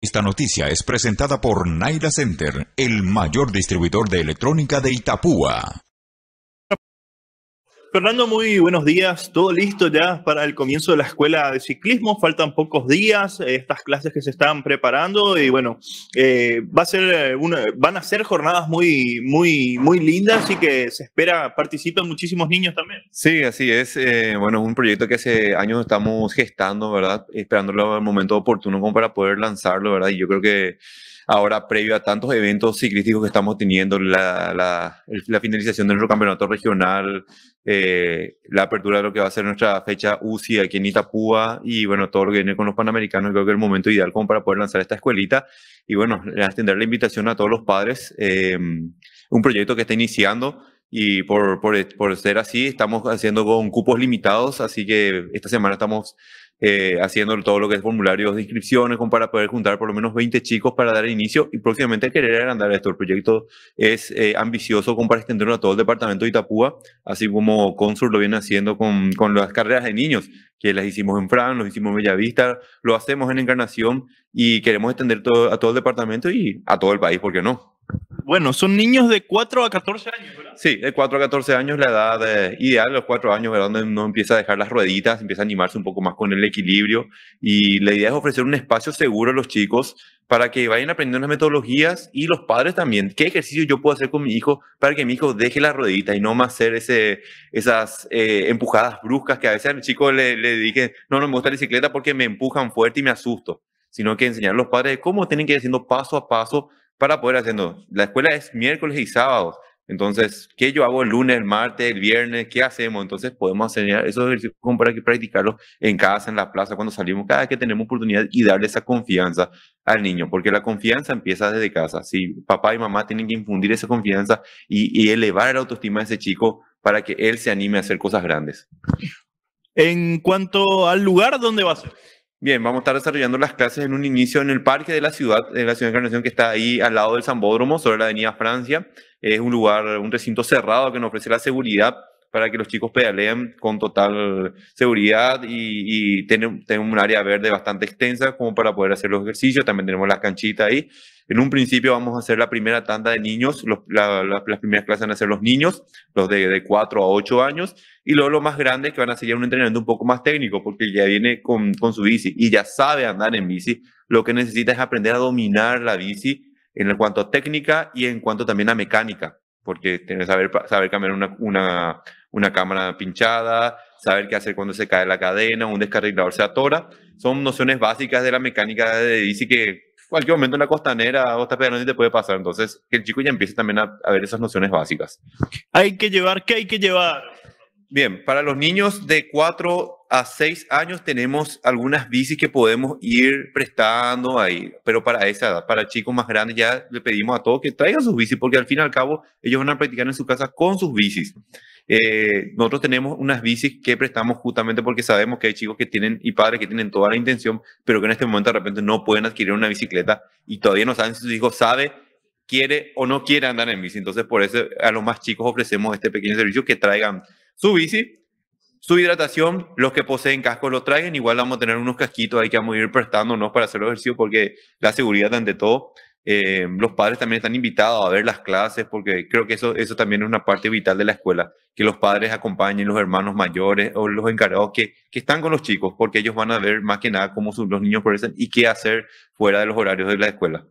Esta noticia es presentada por Naira Center, el mayor distribuidor de electrónica de Itapúa. Fernando, muy buenos días. Todo listo ya para el comienzo de la escuela de ciclismo. Faltan pocos días, eh, estas clases que se están preparando y bueno, eh, va a ser eh, una, van a ser jornadas muy, muy, muy lindas y que se espera participen muchísimos niños también. Sí, así es. bueno, es un proyecto que hace años estamos gestando, ¿verdad? Esperándolo al momento oportuno como para poder lanzarlo, ¿verdad? Y yo creo que ahora previo a tantos eventos ciclísticos que estamos teniendo, la, la, la finalización de nuestro campeonato regional, eh, la apertura de lo que va a ser nuestra fecha UCI aquí en Itapúa y bueno, todo lo que viene con los Panamericanos, creo que es el momento ideal como para poder lanzar esta escuelita y bueno, extender la invitación a todos los padres, eh, un proyecto que está iniciando y por, por, por ser así, estamos haciendo con cupos limitados, así que esta semana estamos eh, haciendo todo lo que es formularios de inscripciones como para poder juntar por lo menos 20 chicos para dar inicio y próximamente querer agrandar esto. El proyecto es eh, ambicioso como para extenderlo a todo el departamento de Itapúa, así como Consur lo viene haciendo con, con las carreras de niños, que las hicimos en Fran, los hicimos en Bellavista, lo hacemos en Encarnación y queremos extender todo, a todo el departamento y a todo el país, ¿por qué no? Bueno, son niños de 4 a 14 años, ¿verdad? Sí, de 4 a 14 años la edad eh, ideal, los 4 años, ¿verdad? Donde uno empieza a dejar las rueditas, empieza a animarse un poco más con el equilibrio. Y la idea es ofrecer un espacio seguro a los chicos para que vayan aprendiendo las metodologías y los padres también. ¿Qué ejercicio yo puedo hacer con mi hijo para que mi hijo deje la ruedita y no más hacer ese, esas eh, empujadas bruscas que a veces al chico le, le dije, no, no me gusta la bicicleta porque me empujan fuerte y me asusto? Sino que enseñar a los padres cómo tienen que ir haciendo paso a paso para poder hacerlo. La escuela es miércoles y sábados. Entonces, ¿qué yo hago el lunes, el martes, el viernes? ¿Qué hacemos? Entonces, podemos hacer esos ejercicios para que practicarlos en casa, en la plaza, cuando salimos, cada vez que tenemos oportunidad y darle esa confianza al niño, porque la confianza empieza desde casa. Si papá y mamá tienen que infundir esa confianza y, y elevar la autoestima de ese chico para que él se anime a hacer cosas grandes. En cuanto al lugar, ¿dónde va a ser? Bien, vamos a estar desarrollando las clases en un inicio en el parque de la ciudad, de la ciudad de Encarnación, que está ahí al lado del Zambódromo, sobre la avenida Francia. Es un lugar, un recinto cerrado que nos ofrece la seguridad para que los chicos pedaleen con total seguridad y, y tenemos, un área verde bastante extensa como para poder hacer los ejercicios. También tenemos la canchita ahí. En un principio vamos a hacer la primera tanda de niños, las primeras clases van a ser los niños, los de, de 4 a 8 años, y luego los más grandes que van a seguir un entrenamiento un poco más técnico porque ya viene con, con su bici y ya sabe andar en bici. Lo que necesita es aprender a dominar la bici en cuanto a técnica y en cuanto también a mecánica porque que saber, saber cambiar una, una, una cámara pinchada, saber qué hacer cuando se cae la cadena, un descarrilador se atora. Son nociones básicas de la mecánica de bici que cualquier momento en la costanera o está pedalando y te puede pasar. Entonces, que el chico ya empiece también a, a ver esas nociones básicas. Hay que llevar, ¿qué hay que llevar? Bien, para los niños de 4 a 6 años tenemos algunas bicis que podemos ir prestando ahí, pero para esa edad, para chicos más grandes ya le pedimos a todos que traigan sus bicis porque al fin y al cabo ellos van a practicar en su casa con sus bicis. Eh, nosotros tenemos unas bicis que prestamos justamente porque sabemos que hay chicos que tienen y padres que tienen toda la intención, pero que en este momento de repente no pueden adquirir una bicicleta y todavía no saben si su hijo sabe quiere o no quiere andar en bici. Entonces, por eso a los más chicos ofrecemos este pequeño servicio que traigan su bici, su hidratación, los que poseen casco lo traigan, igual vamos a tener unos casquitos ahí que vamos a ir prestándonos para hacer los ejercicios porque la seguridad ante todo. Eh, los padres también están invitados a ver las clases porque creo que eso, eso también es una parte vital de la escuela, que los padres acompañen los hermanos mayores o los encargados que, que están con los chicos porque ellos van a ver más que nada cómo los niños progresan y qué hacer fuera de los horarios de la escuela.